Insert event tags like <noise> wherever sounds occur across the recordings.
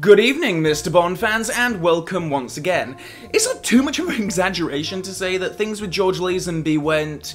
Good evening, Mr. Bond fans, and welcome once again. It's not too much of an <laughs> exaggeration to say that things with George Lazenby went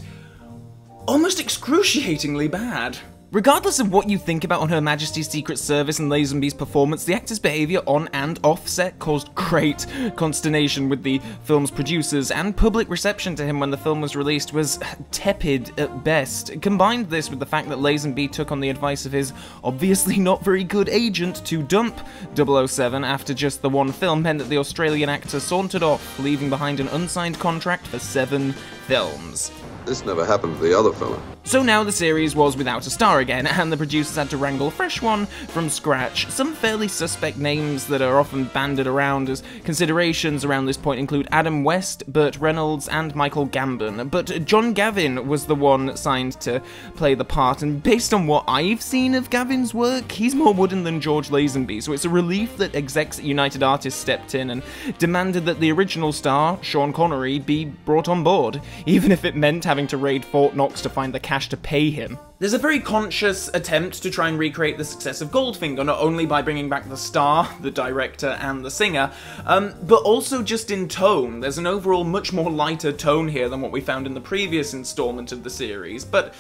almost excruciatingly bad. Regardless of what you think about on Her Majesty's Secret Service and Lazenby's performance, the actor's behaviour on and off set caused great <laughs> consternation with the film's producers, and public reception to him when the film was released was <laughs> tepid at best. Combined this with the fact that Lazenby took on the advice of his obviously not very good agent to dump 007 after just the one film meant that the Australian actor sauntered off, leaving behind an unsigned contract for seven films. This never happened to the other fella. So now the series was without a star again, and the producers had to wrangle a fresh one from scratch. Some fairly suspect names that are often banded around as considerations around this point include Adam West, Burt Reynolds, and Michael Gambon. But John Gavin was the one signed to play the part, and based on what I've seen of Gavin's work, he's more wooden than George Lazenby, so it's a relief that execs at United Artists stepped in and demanded that the original star, Sean Connery, be brought on board, even if it meant having to raid Fort Knox to find the cash to pay him. There's a very conscious attempt to try and recreate the success of Goldfinger, not only by bringing back the star, the director, and the singer, um, but also just in tone. There's an overall much more lighter tone here than what we found in the previous installment of the series, but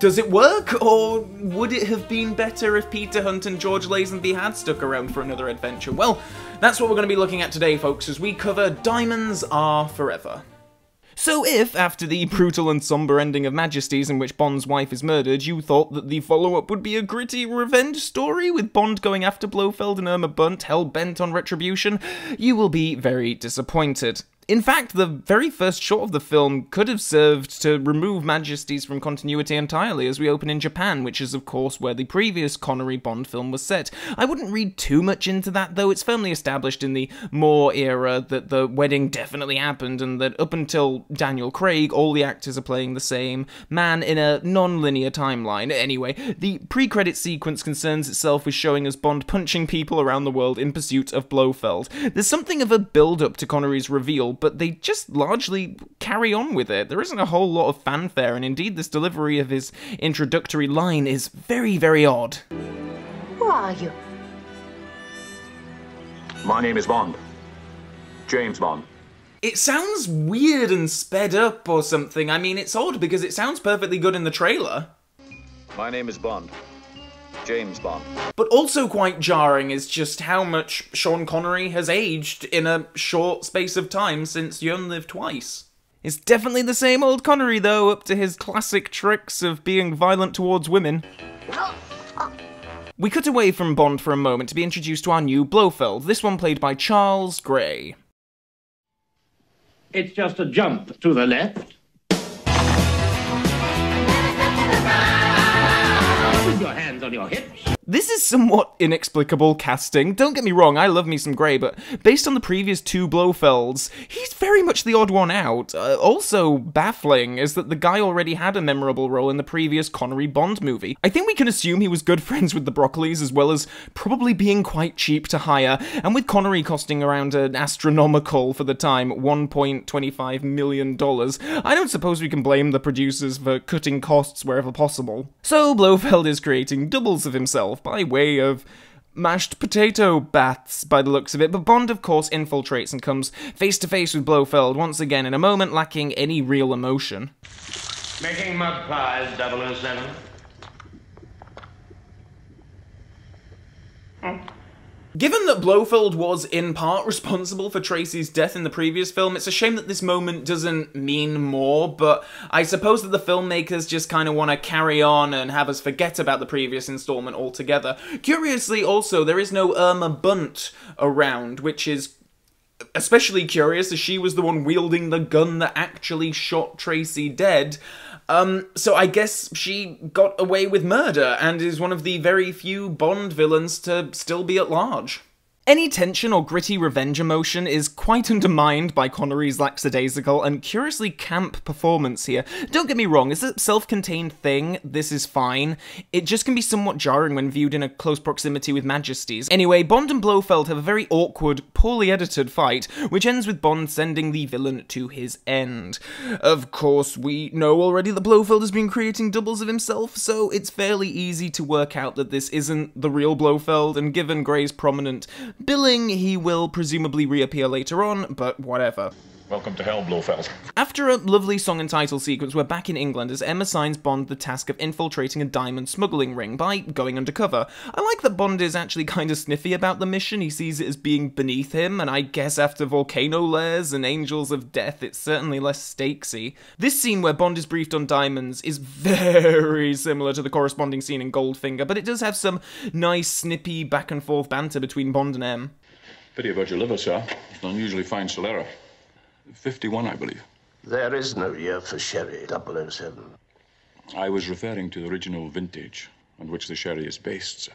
does it work, or would it have been better if Peter Hunt and George Lazenby had stuck around for another adventure? Well, that's what we're going to be looking at today, folks, as we cover Diamonds Are Forever. So if, after the brutal and somber ending of Majesty's in which Bond's wife is murdered, you thought that the follow-up would be a gritty revenge story with Bond going after Blofeld and Irma Bunt hell-bent on retribution, you will be very disappointed. In fact, the very first shot of the film could have served to remove Majesty's from continuity entirely as we open in Japan, which is of course where the previous Connery Bond film was set. I wouldn't read too much into that though, it's firmly established in the Moore era that the wedding definitely happened and that up until Daniel Craig, all the actors are playing the same man in a non-linear timeline. Anyway, the pre-credit sequence concerns itself with showing us Bond punching people around the world in pursuit of Blofeld. There's something of a build-up to Connery's reveal, but they just largely carry on with it. There isn't a whole lot of fanfare, and indeed, this delivery of his introductory line is very, very odd. Who are you? My name is Bond. James Bond. It sounds weird and sped up or something. I mean, it's odd because it sounds perfectly good in the trailer. My name is Bond. James Bond. But also quite jarring is just how much Sean Connery has aged in a short space of time since You Only Live Twice. It's definitely the same old Connery, though, up to his classic tricks of being violent towards women. We cut away from Bond for a moment to be introduced to our new Blofeld, this one played by Charles Gray. It's just a jump to the left. With your hands on your hips. This is somewhat inexplicable casting. Don't get me wrong, I love me some Gray, but based on the previous two Blofelds, he's very much the odd one out. Uh, also baffling is that the guy already had a memorable role in the previous Connery Bond movie. I think we can assume he was good <laughs> friends with the Broccoli's as well as probably being quite cheap to hire, and with Connery costing around an astronomical, for the time, $1.25 million, I don't suppose we can blame the producers for cutting costs wherever possible. So Blofeld is creating doubles of himself by way of mashed potato baths by the looks of it, but Bond, of course, infiltrates and comes face to face with Blofeld once again in a moment lacking any real emotion. Making mud pies, 007. Given that Blofeld was in part <laughs> responsible for Tracy's death in the previous film, it's a shame that this moment doesn't mean more, but I suppose that the filmmakers just kind of want to carry on and have us forget about the previous installment altogether. Curiously, also, there is no Irma Bunt around, which is especially curious as she was the one wielding the gun that actually shot Tracy dead. Um, so I guess she got away with murder and is one of the very few Bond villains to still be at large. Any tension or gritty revenge emotion is quite undermined by Connery's lackadaisical and curiously camp performance here. Don't get me wrong, it's a self-contained thing, this is fine. It just can be somewhat jarring when viewed in a close proximity with Majesty's. Anyway, Bond and Blofeld have a very awkward, poorly edited fight, which ends with Bond sending the villain to his end. Of course, we know already that Blofeld has been creating doubles of himself, so it's fairly easy to work out that this isn't the real Blofeld, and given Gray's prominent Billing, he will presumably reappear later on, but whatever. Welcome to hell, Blofeld. After a lovely song and title sequence, we're back in England as M assigns Bond the task of infiltrating a diamond smuggling ring by going undercover. I like that Bond is actually kind of sniffy about the mission, he sees it as being beneath him, and I guess after volcano lairs and angels of death, it's certainly less stakesy. This scene where Bond is briefed on diamonds is <laughs> very similar to the corresponding scene in Goldfinger, but it does have some nice, snippy back and forth banter between Bond and M. Pity about your liver, sir. It's an unusually fine Solera. 51, I believe. There is no year for sherry, 007. I was referring to the original vintage on which the sherry is based, sir.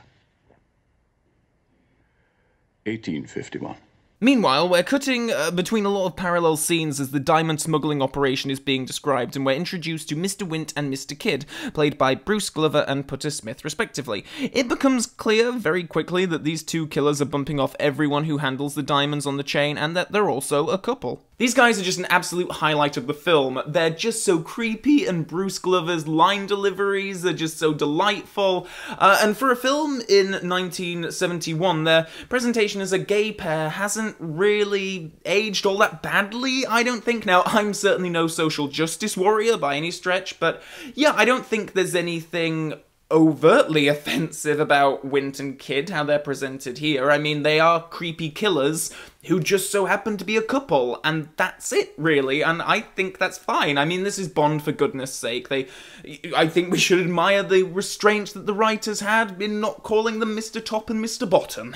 1851. Meanwhile, we're cutting uh, between a lot of parallel scenes as the diamond smuggling operation is being described, and we're introduced to Mr. Wint and Mr. Kidd, played by Bruce Glover and Putter Smith, respectively. It becomes clear very quickly that these two killers are bumping off everyone who handles the diamonds on the chain, and that they're also a couple. These guys are just an absolute highlight of the film. They're just so creepy, and Bruce Glover's line deliveries are just so delightful. Uh, and for a film in 1971, their presentation as a gay pair hasn't really aged all that badly, I don't think. Now, I'm certainly no social justice warrior by any stretch, but yeah, I don't think there's anything overtly <laughs> offensive about Wint and Kidd, how they're presented here. I mean, they are creepy killers who just so happen to be a couple, and that's it, really. And I think that's fine. I mean, this is Bond for goodness sake. They, I think we should admire the restraint that the writers had in not calling them Mr. Top and Mr. Bottom.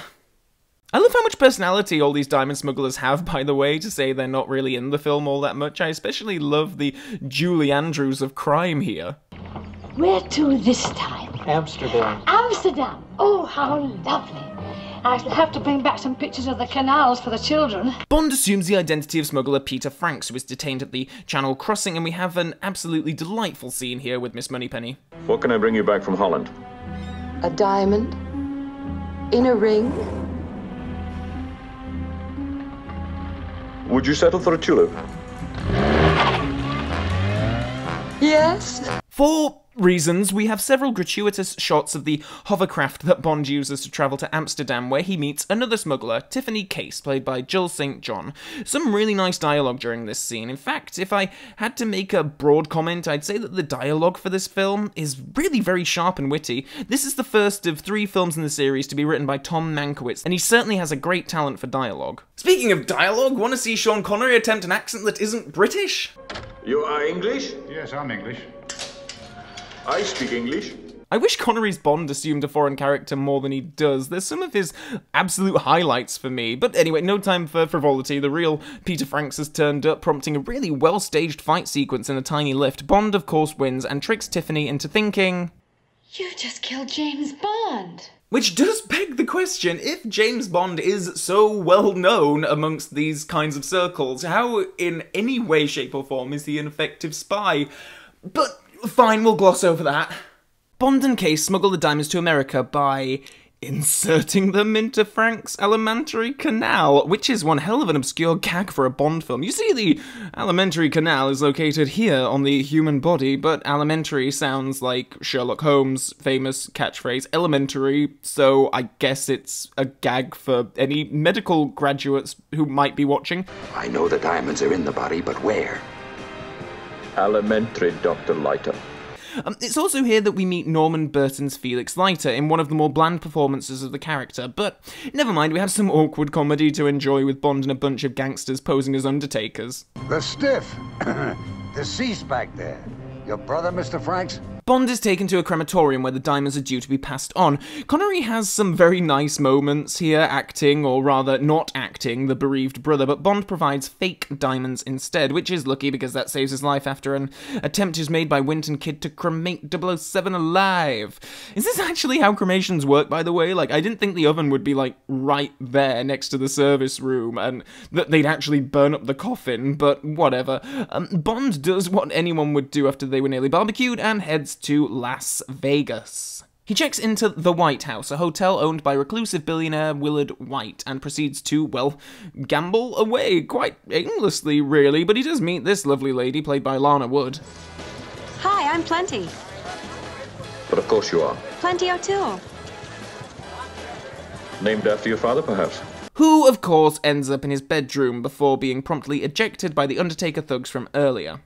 I love how much personality all these diamond smugglers have, <laughs> by the way, to say they're not really in the film all that much. I especially love the Julie Andrews of crime here. Where to this time? Amsterdam. Amsterdam. Oh, how lovely. I shall have to bring back some pictures of the canals for the children. Bond assumes the identity of smuggler Peter Franks, who is detained at the Channel Crossing, and we have an absolutely delightful scene here with Miss Moneypenny. What can I bring you back from Holland? A diamond? In a ring? Would you settle for a tulip? Yes. For reasons, we have several gratuitous shots of the hovercraft that Bond uses to travel to Amsterdam, where he meets another smuggler, Tiffany Case, played by Jill St. John. Some really nice dialogue during this scene. In fact, if I had to make a broad comment, I'd say that the dialogue for this film is really very sharp and witty. This is the first of three films in the series to be written by Tom Mankiewicz, and he certainly has a great talent for dialogue. Speaking of dialogue, want to see Sean Connery attempt an accent that isn't British? You are English? Yes, I'm English. I speak English. I wish Connery's Bond assumed a foreign character more than he does. There's some of his absolute highlights for me. But anyway, no time for frivolity. The real Peter Franks has turned up, prompting a really well staged fight sequence in a tiny lift. Bond, of course, wins and tricks Tiffany into thinking. You just killed James Bond. Which does beg the question if James Bond is so well known amongst these kinds of circles, how in any way, shape, or form is he an effective spy? But fine, we'll gloss over that. Bond and Case smuggle the diamonds to America by inserting them into Frank's alimentary canal, which is one hell of an obscure gag for a Bond film. You see, the alimentary canal is located here on the human body, but alimentary sounds like Sherlock Holmes' famous catchphrase, elementary, so I guess it's a gag for any medical graduates who might be watching. I know the diamonds are in the body, but where? Elementary, Dr. Leiter. Um, it's also here that we meet Norman Burton's Felix Leiter in one of the more bland performances of the character, but never mind, we have some awkward comedy to enjoy with Bond and a bunch of gangsters posing as undertakers. The stiff. <coughs> Deceased back there. Your brother, Mr. Franks? Bond is taken to a crematorium where the diamonds are due to be passed on. Connery has some very nice moments here, acting, or rather not acting, the bereaved brother, but Bond provides fake diamonds instead, which is lucky because that saves his life after an attempt is made by Wint and Kidd to cremate 007 alive. Is this actually how cremations work, by the way? Like, I didn't think the oven would be, like, right there next to the service room, and that they'd actually burn up the coffin, but whatever. Um, Bond does what anyone would do after they were nearly barbecued and heads to Las Vegas. He checks into the Whyte House, a hotel owned by reclusive billionaire Willard Whyte, and proceeds to, well, gamble away quite aimlessly, really, but he does meet this lovely lady played by Lana Wood. Hi, I'm Plenty. But of course you are. Plenty O'Toole. Named after your father, perhaps? Who, of course, ends up in his bedroom before being promptly ejected by the Undertaker thugs from earlier.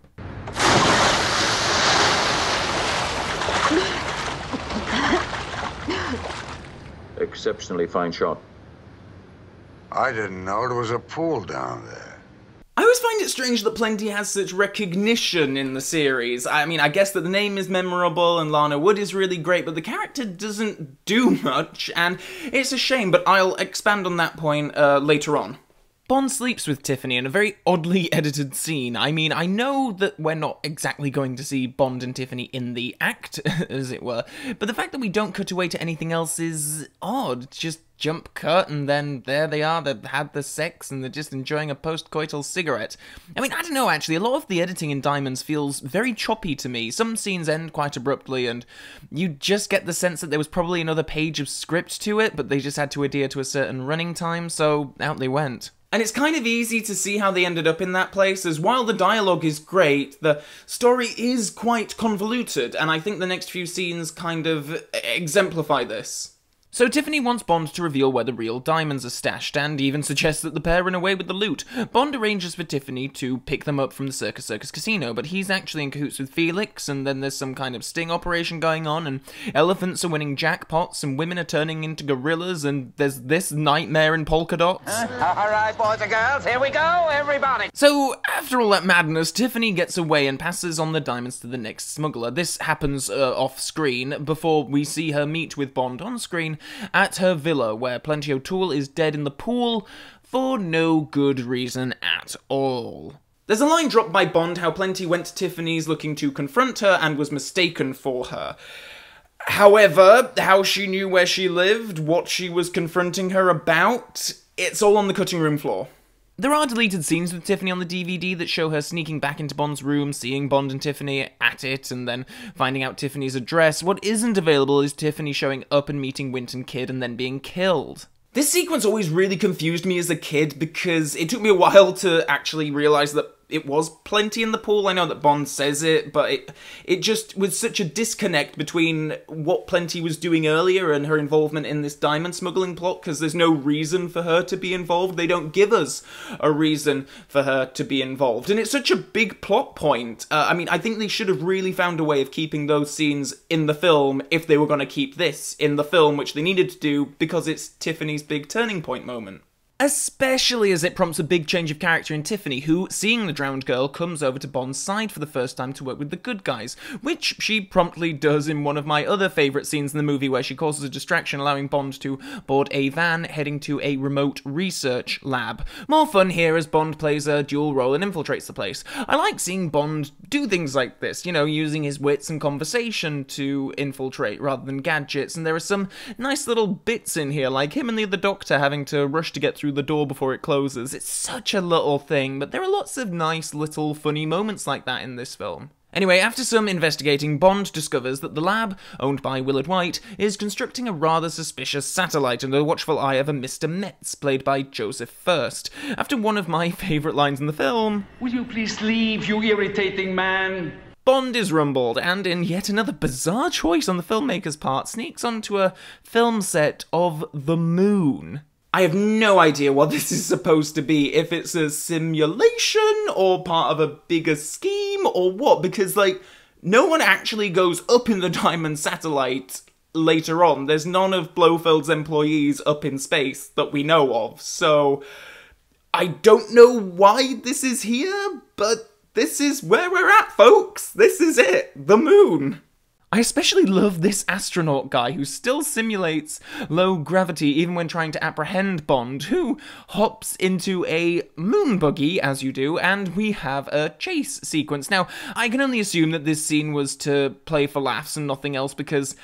Exceptionally fine shot. I didn't know it was a pool down there. I always find it strange that Plenty has such recognition in the series. I mean, I guess that the name is memorable and Lana Wood is really great, but the character doesn't do <laughs> much, and it's a shame, but I'll expand on that point uh, later on. Bond sleeps with Tiffany in a very oddly <laughs> edited scene. I mean, I know that we're not exactly going to see Bond and Tiffany in the act, <laughs> as it were, but the fact that we don't cut away to anything else is odd. Just jump cut and then there they are, they've had the sex and they're just enjoying a post-coital cigarette. I mean, I don't know actually, a lot of the editing in Diamonds feels very choppy to me. Some scenes end quite abruptly and you just get the sense that there was probably another page of script to it, but they just had to adhere to a certain running time, so out they went. And it's kind of easy to see how they ended up in that place, as while the dialogue is great, the story is quite convoluted, and I think the next few scenes kind of exemplify this. So Tiffany wants Bond to reveal where the real diamonds are stashed, and even suggests that the pair run away with the loot. Bond arranges for Tiffany to pick them up from the Circus Circus casino, but he's actually in cahoots with Felix, and then there's some kind of sting operation going on, and elephants are winning jackpots, and women are turning into gorillas, and there's this nightmare in polka dots. All right, boys and girls, here we go, everybody. So, after all that madness, Tiffany gets away and passes on the diamonds to the next smuggler. This happens uh, off screen before we see her meet with Bond on screen at her villa, where Plenty O'Toole is dead in the pool for no good reason at all. There's a line dropped by Bond how Plenty went to Tiffany's looking to confront her and was mistaken for her. However, how she knew where she lived, what she was confronting her about, it's all on the cutting room floor. There are deleted scenes with Tiffany on the DVD that show her sneaking back into Bond's room, seeing Bond and Tiffany at it, and then finding out Tiffany's address. What isn't available is Tiffany showing up and meeting Wint and Kidd and then being killed. This sequence always really confused me as a kid because it took me a while to actually realize that it was plenty in the pool. I know that Bond says it, but it it just was such a disconnect between what Plenty was doing earlier and her involvement in this diamond smuggling plot because there's no reason for her to be involved. They don't give us a reason for her to be involved, and it's such a big plot point. Uh, I mean, I think they should have really found a way of keeping those scenes in the film if they were going to keep this in the film, which they needed to do because it's Tiffany's big turning point moment. Especially as it prompts a big change of character in Tiffany, who, seeing the drowned girl, comes over to Bond's side for the first time to work with the good guys, which she promptly does in one of my other favourite scenes in the movie where she causes a distraction, allowing Bond to board a van heading to a remote research lab. More fun here as Bond plays a dual role and infiltrates the place. I like seeing Bond do things like this, you know, using his wits and conversation to infiltrate rather than gadgets, and there are some nice little bits in here, like him and the other doctor having to rush to get through the door before it closes. It's such a little thing, but there are lots of nice little funny moments like that in this film. Anyway, after some investigating, Bond discovers that the lab, owned by Willard Whyte, is constructing a rather suspicious satellite under the watchful eye of a Mr. Metz, played by Joseph Furst. After one of my <laughs> favourite lines in the film, Will you please leave, you irritating man? Bond is rumbled, and in yet another bizarre choice on the filmmaker's part, sneaks onto a film set of the moon. I have no idea what this is supposed to be, if it's a simulation or part of a bigger scheme or what, because, like, no one actually goes up in the <laughs> Diamond satellite later on. There's none of Blofeld's employees up in space that we know of, so I don't know why this is here, but this is where we're at, folks. This is it. The moon. I especially love this astronaut guy who still simulates low gravity even when trying to apprehend Bond, who hops into a moon buggy, as you do, and we have a chase sequence. Now, I can only assume that this scene was to play for laughs and nothing else because.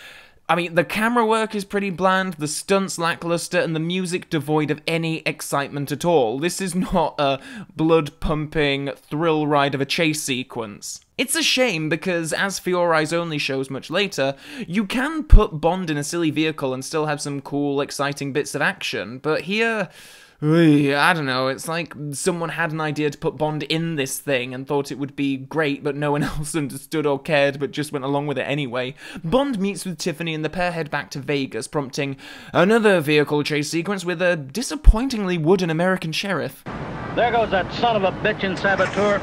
I mean, the camera work is pretty bland, the stunts lackluster, and the music devoid of any excitement at all. This is not a blood pumping thrill ride of a chase sequence. It's a shame because, as Your Eyes Only shows much later, you can put Bond in a silly vehicle and still have some cool, exciting bits of action, but here. I don't know, it's like someone had an idea to put Bond in this thing and thought it would be great, but no one <laughs> else understood or cared, but just went along with it anyway. Bond meets with Tiffany and the pair head back to Vegas, prompting another vehicle chase sequence with a disappointingly wooden American sheriff. There goes that son of a bitch and saboteur.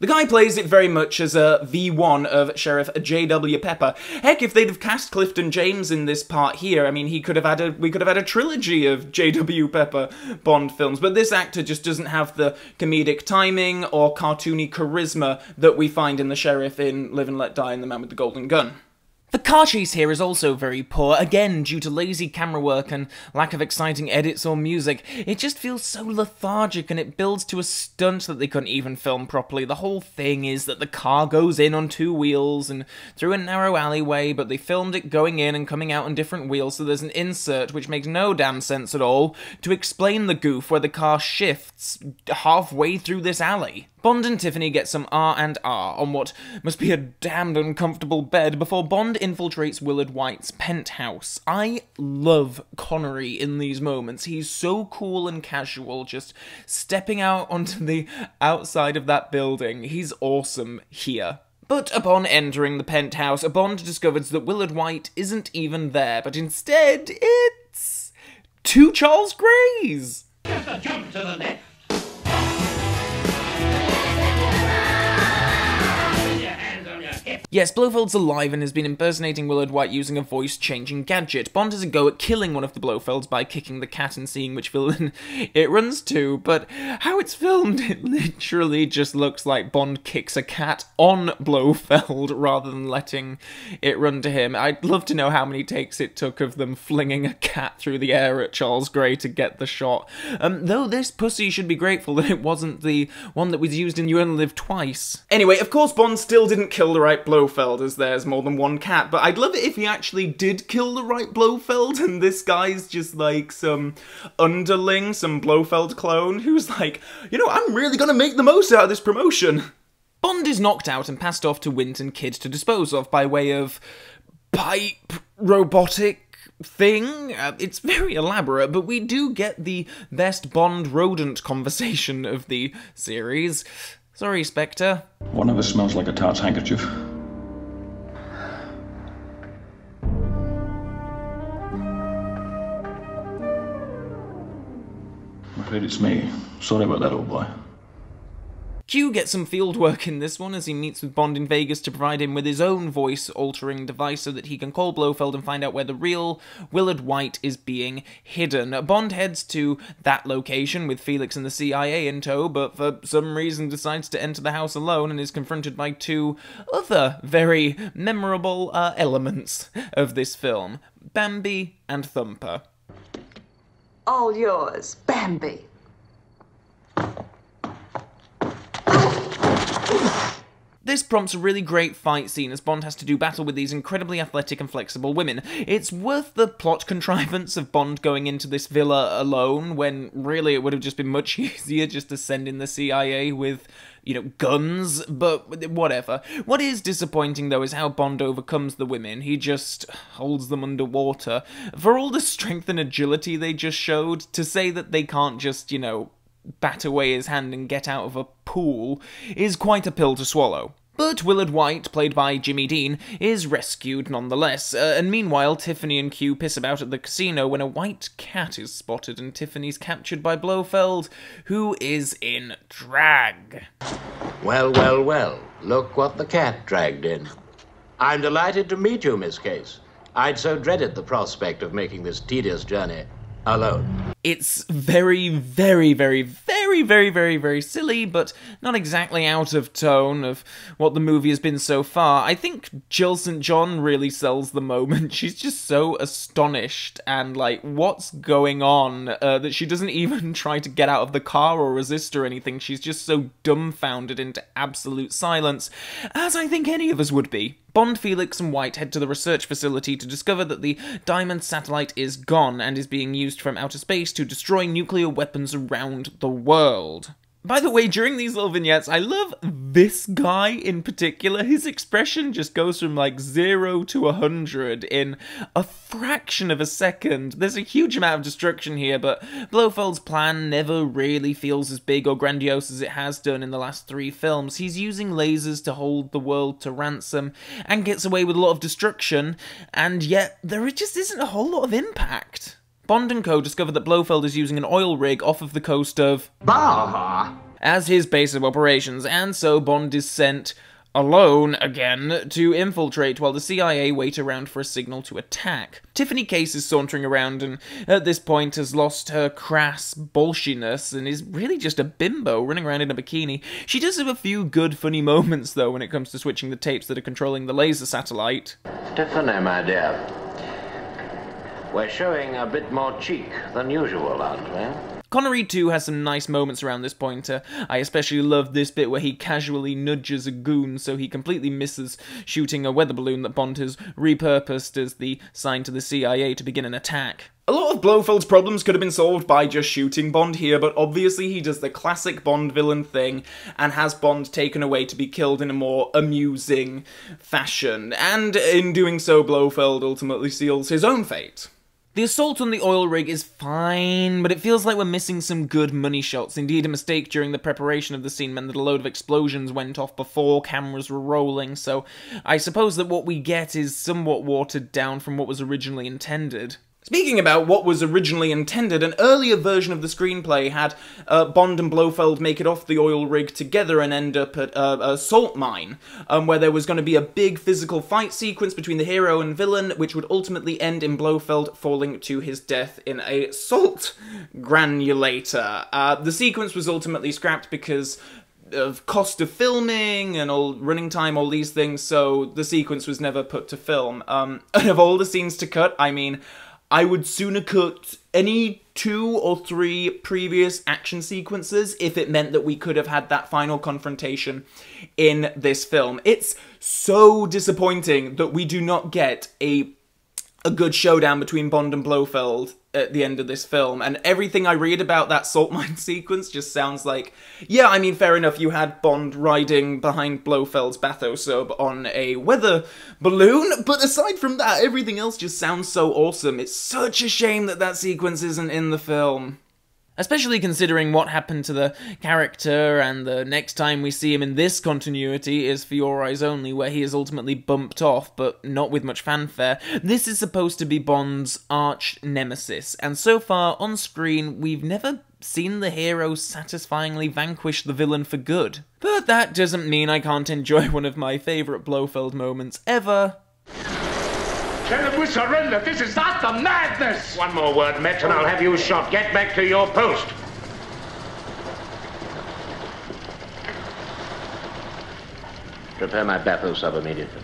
The guy plays it very much as a V1 of Sheriff J.W. Pepper. Heck, if they'd have cast Clifton James in this part here, I mean, he could have had a we could have had a trilogy of J.W. Pepper Bond films. But this actor just doesn't have the comedic timing or cartoony charisma that we find in the sheriff in Live and Let Die and The Man with the Golden Gun. The car chase here is also very poor, again due to lazy camera work and lack of exciting edits or music. It just feels so lethargic and it builds to a stunt that they couldn't even film properly. The whole thing is that the car goes in on two wheels and through a narrow alleyway, but they filmed it going in and coming out on different wheels, so there's an insert which makes no damn sense at all to explain the goof where the car shifts halfway through this alley. Bond and Tiffany get some R and R on what must be a damned uncomfortable bed before Bond infiltrates Willard Whyte's penthouse. I love Connery in these moments. He's so cool and casual, just stepping out onto the outside of that building. He's awesome here. But upon entering the penthouse, Bond discovers that Willard Whyte isn't even there, but instead it's two Charles Grays. Just a jump to the left. Yes, Blofeld's alive and has been impersonating Willard Whyte using a voice-changing gadget. Bond has a go at killing one of the Blofelds by kicking the cat and seeing which villain <laughs> it runs to, but how it's filmed, <laughs> it literally just looks like Bond kicks a cat on Blofeld <laughs> rather than letting it run to him. I'd love to know how many takes it took of them flinging a cat through the air at Charles Gray to get the shot. Um, though this pussy should be grateful that it wasn't the one that was used in You Only Live Twice. Anyway, of course Bond still didn't kill the right Blofeld Blofeld as there's more than one cat, but I'd love it if he actually did kill the right Blofeld <laughs> and this guy's just like some underling, some Blofeld clone who's like, you know, I'm really gonna make the most out of this promotion. Bond is knocked out and passed off to Wint and Kidd to dispose of by way of pipe robotic thing. Uh, it's very elaborate, but we do get the best Bond rodent conversation of the series. Sorry, Spectre. One of us smells like a tart's handkerchief. Afraid it's me. Sorry about that, old boy. Q gets some field work in this one as he meets with Bond in Vegas to provide him with his own voice altering device so that he can call Blofeld and find out where the real Willard Whyte is being hidden. Bond heads to that location with Felix and the CIA in tow, but for some reason decides to enter the house alone and is confronted by two other very memorable uh, elements of this film Bambi and Thumper. All yours, Bambi. This prompts a really great fight scene as Bond has to do battle with these incredibly athletic and flexible women. It's worth the plot <laughs> contrivance of Bond going into this villa alone when really it would have just been much <laughs> easier just to send in the CIA with, you know, guns, but whatever. What is disappointing though is how Bond overcomes the women. He just holds them underwater. For all the strength and agility they just showed, to say that they can't just, you know, bat away his hand and get out of a pool is quite a pill to swallow. But Willard Whyte, played by Jimmy Dean, is rescued nonetheless, uh, and meanwhile Tiffany and Q piss about at the casino when a white cat is spotted and Tiffany's captured by Blofeld, who is in drag. Well, well, well, look what the cat dragged in. I'm delighted to meet you, Miss Case. I'd so dreaded the prospect of making this tedious journey alone. It's very, very, very, very, very, very, very very silly, but not exactly out of tone of what the movie has been so far. I think Jill St. John really sells the moment. <laughs> She's just so astonished and like, what's going on uh, that she doesn't even <laughs> try to get out of the car or resist or anything. She's just so dumbfounded into absolute silence, as I think any of us would be. Bond, Felix, and Whyte head to the research facility to discover that the Diamond satellite is gone and is being used from outer space to destroy nuclear weapons around the world. By the way, during these little vignettes, I love this guy in particular. His expression just goes from like zero to a hundred in a fraction of a second. There's a huge amount of destruction here, but Blofeld's plan never really feels as big or grandiose as it has done in the last three films. He's using lasers to hold the world to ransom and gets away with a lot of destruction, and yet there just isn't a whole lot of impact. Bond and co. discover that Blofeld is using an oil rig off of the coast of Baja as his base of operations, and so Bond is sent alone again to infiltrate while the CIA wait around for a signal to attack. Tiffany Case is sauntering around and at this point has lost her crass bolshiness and is really just a bimbo running around in a bikini. She does have a few good funny moments though when it comes to switching the tapes that are controlling the laser satellite. Tiffany, my dear. We're showing a bit more cheek than usual, aren't we? Connery too has some nice moments around this pointer. I especially love this bit where he casually nudges a goon so he completely misses shooting a weather balloon that Bond has repurposed as the sign to the CIA to begin an attack. A lot of Blofeld's problems could have been solved by just shooting Bond here, but obviously he does the classic Bond villain thing and has Bond taken away to be killed in a more amusing fashion, and in doing so Blofeld ultimately seals his own fate. The assault on the oil rig is fine, but it feels like we're missing some good money shots. Indeed, a mistake during the preparation of the scene meant that a load of explosions went off before cameras were rolling, so I suppose that what we get is somewhat watered down from what was originally intended. Speaking about what was originally intended, an earlier version of the screenplay had uh, Bond and Blofeld make it off the oil rig together and end up at uh, a salt mine, um, where there was going to be a big physical fight sequence between the hero and villain, which would ultimately end in Blofeld falling to his death in a salt granulator. Uh, the sequence was ultimately scrapped because of cost of filming and all running time, all these things, so the sequence was never put to film. Um, <laughs> and of all the scenes to cut, I mean, I would sooner cut any two or three previous action sequences if it meant that we could have had that final confrontation in this film. It's so disappointing that we do not get a a good showdown between Bond and Blofeld at the end of this film. And everything I read about that salt <laughs> mine sequence just sounds like, yeah, I mean, fair enough, you had Bond riding behind Blofeld's bathosub on a weather balloon, but aside from that, everything else just sounds so awesome. It's such a shame that that sequence isn't in the film. Especially considering what happened to the character, and the next time we see him in this continuity is For Your Eyes Only, where he is ultimately bumped off, but not with much fanfare. This is supposed to be Bond's arch nemesis, and so far on screen, we've never seen the hero satisfyingly vanquish the villain for good. But that doesn't mean I can't enjoy <laughs> one of my favourite Blofeld moments ever. Tell him we surrender. This is not the madness. One more word, Metz, and I'll have you shot. Get back to your post. Prepare my bathosub immediately.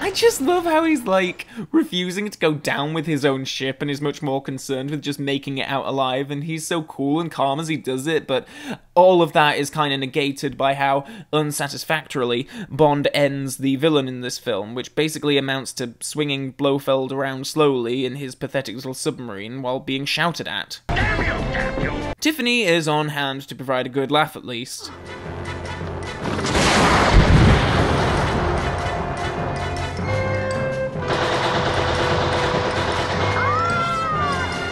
I just love how he's like refusing to go down with his own ship and is much more concerned with just making it out alive. And he's so cool and calm as he does it, but all of that is kind of negated by how unsatisfactorily Bond ends the villain in this film, which basically amounts to swinging Blofeld around slowly in his pathetic little submarine while being shouted at. Damn you, damn you. Tiffany is on hand to provide a good laugh at least.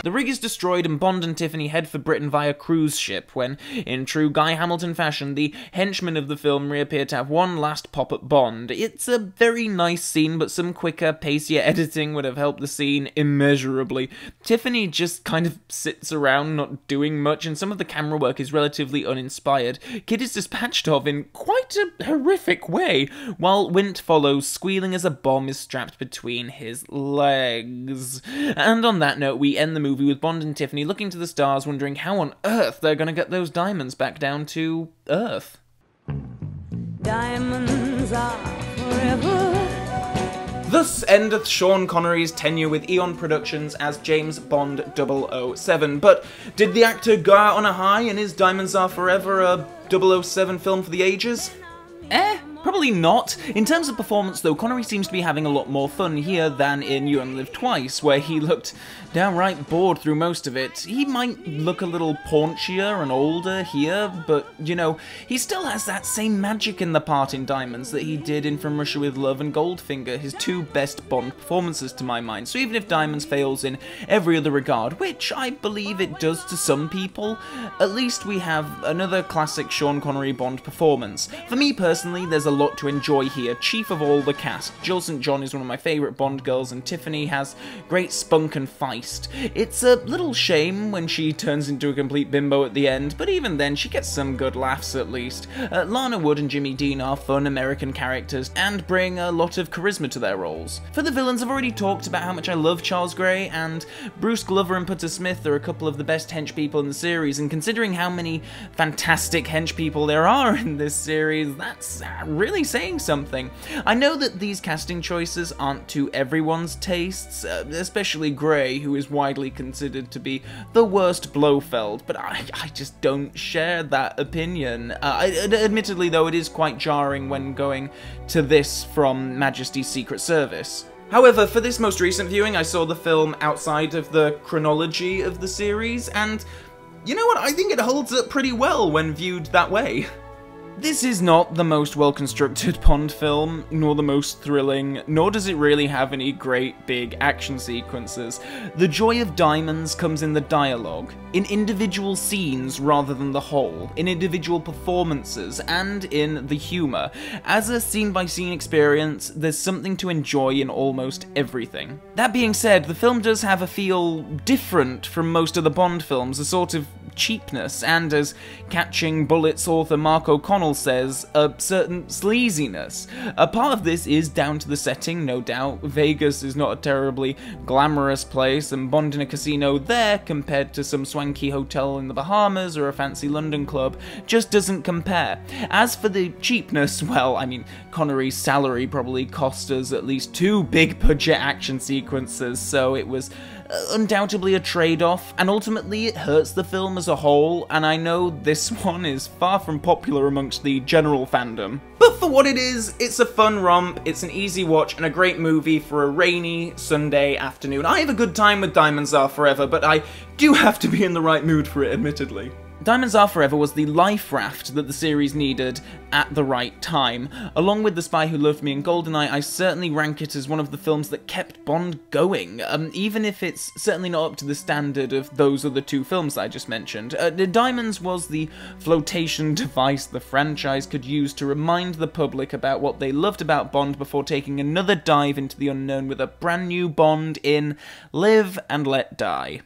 The rig is destroyed and Bond and Tiffany head for Britain via cruise ship when, in true Guy Hamilton fashion, the henchmen of the film reappear to have one last pop at Bond. It's a very nice scene, but some quicker, pacier <laughs> editing would have helped the scene immeasurably. Tiffany just kind of sits around not doing much, and some of the camera work is relatively uninspired. Kidd is dispatched of in quite a horrific way, while Wint follows, squealing as a bomb is strapped between his legs. And on that note, we end the movie with Bond and Tiffany looking to the stars, wondering how on earth they're going to get those diamonds back down to Earth. Diamonds are forever. Thus endeth Sean Connery's tenure with Eon Productions as James Bond 007. But did the actor go out on a high and his Diamonds Are Forever a 007 film for the ages? Eh, probably not. In terms of performance, though, Connery seems to be having a lot more fun here than in You Only Live Twice, where he looked downright bored through most of it. He might look a little paunchier and older here, but, you know, he still has that same magic in the part in Diamonds that he did in From Russia with Love and Goldfinger, his two best Bond performances to my mind. So even if Diamonds fails in every other regard, which I believe it does to some people, at least we have another classic Sean Connery Bond performance. For me personally, there's a lot to enjoy here, chief of all the cast. Jill St. John is one of my favourite Bond girls, and Tiffany has great spunk and feist. it's a little shame when she turns into a complete bimbo at the end, but even then she gets some good laughs at least. Uh, Lana Wood and Jimmy Dean are fun American characters and bring a lot of charisma to their roles. For the villains, I've already talked about how much I love Charles Gray, and Bruce Glover and Putter Smith are a couple of the best hench people in the series, and considering how many fantastic hench people there are <laughs> in this series, that's uh, saying something. I know that these casting choices aren't to everyone's tastes, uh, especially Gray, who is widely considered to be the worst Blofeld, but I, I just don't share that opinion. Uh, admittedly, though, it is quite jarring when going to this from Majesty's Secret Service. However, for this most recent viewing, I saw the film outside of the chronology of the series, and you know what? I think it holds up pretty well when viewed that way. <laughs> This is not the most well-constructed <laughs> Bond film, nor the most thrilling, nor does it really have any great big action sequences. The joy of Diamonds comes in the dialogue, in individual scenes rather than the whole, in individual performances, and in the humour. As a scene-by-scene -scene experience, there's something to enjoy in almost everything. That being said, the film does have a feel different from most of the Bond films, a sort of cheapness, and as Catching Bullets author Mark O'Connell says, a certain sleaziness. A part of this is down to the setting, no doubt. Vegas is not a terribly glamorous place, and Bond in a casino there, compared to some swanky hotel in the Bahamas or a fancy London club, just doesn't compare. As for the cheapness, <laughs> well, I mean, Connery's salary probably cost us at least two big budget action sequences, so it was uh, undoubtedly a trade-off, and ultimately it hurts the film as a whole, and I know this <laughs> one is far from popular amongst the general fandom. But for what it is, it's a fun romp, it's an easy watch, and a great movie for a rainy Sunday afternoon. I have a good time with Diamonds Are Forever, but I do have to be in the right mood for it, admittedly. Diamonds Are Forever was the life raft that the series needed at the right time. Along with The Spy Who Loved Me and Goldeneye, I certainly rank it as one of the films that kept Bond going, um, even if it's certainly not up to the standard of those other two films I just mentioned. Uh, Diamonds was the flotation <laughs> device the franchise could use to remind the public about what they loved about Bond before taking another dive into the unknown with a brand new Bond in Live and Let Die.